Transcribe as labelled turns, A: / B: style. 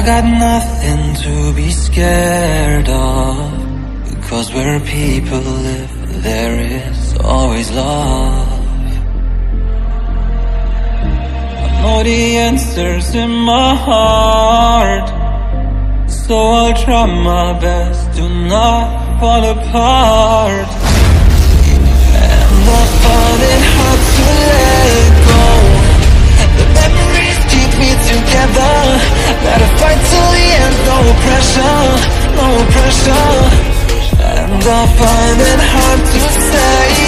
A: I got nothing to be scared of. Because where people live there is always love. I know the answers in my heart. So I'll try my best to not fall apart I find it hard to say.